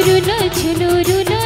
নুরু নাচ নুরু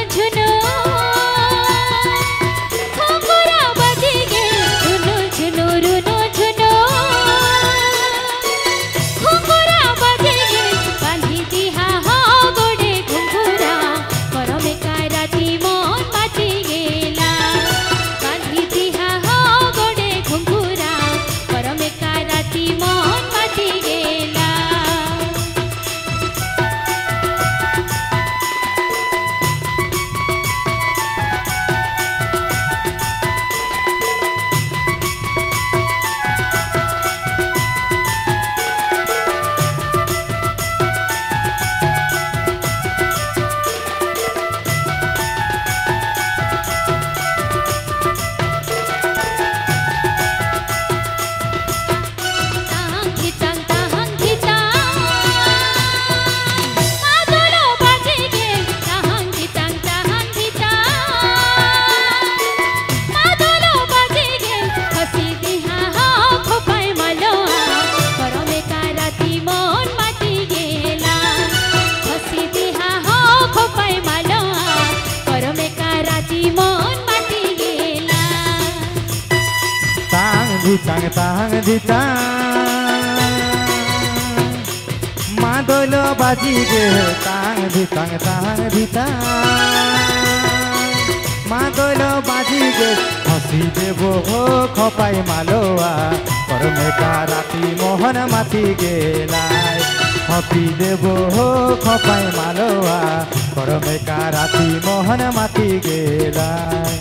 দিতাং তাহাং দিতাং। মা দইল বাজি গে তাং দিতাং তাহাং দিতাং। মা দইল বাজি গে হসি দেব খপাই মালোয়া, করমে রাতি মোহন মাতি গেলাই। হপি দেব খপাই মালোয়া, করমে রাতি মোহন মাতি গেলাই।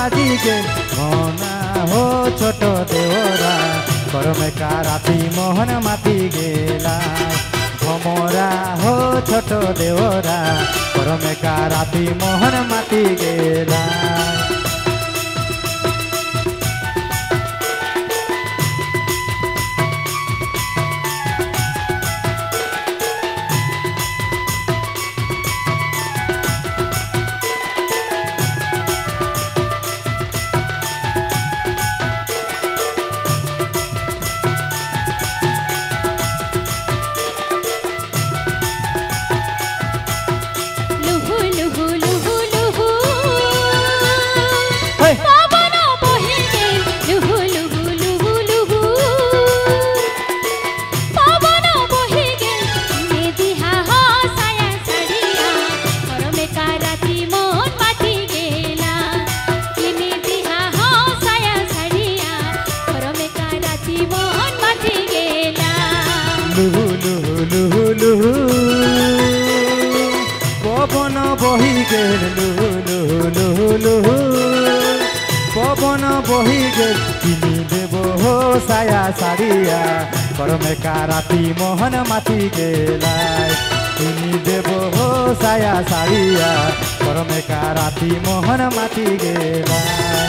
ମାଜିକେ ମନା ହୋ ଛୋଟ ଦେଓରା କରମେ କାରାତି ମୋହନ ମାତି ଗେଲା ভমরা হো ছোট দেওরা পরমে কারাতি মোহন মাতি গেলা পবন বহি গেল পবন বহি গেল কিনি দেব সায়া সারিয়া। করমে কারাতি মোহন মাতি গেলাই কিনি দেব সায়া সারিয়া। করমে কারাতি মোহন মাতি গেলায়।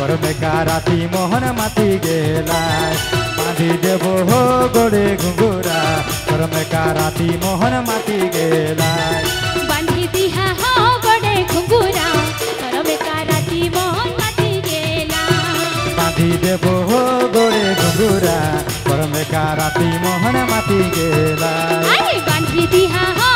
করমেকা রাতি মোহন মাতি গেলায় বাঁধি দেব হো গোড়ে ঘুঙ্গুরা করমেকা রাতি মোহন মাতি গেলায় বান্ধি দিহা হো গড়ে ঘুঙ্গুরা করবে কারাতি মন মাতি গেলা বাঁধি দেব হো গোড়ে ঘুঙ্গুরা করমেকা রাতি মোহন মাতি গেলায় আরে বান্ধি দিহা হো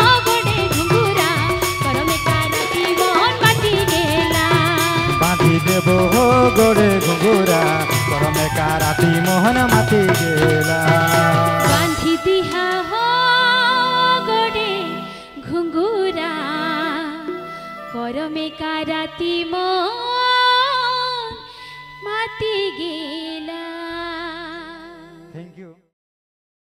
গরমে परमेका মাতি मा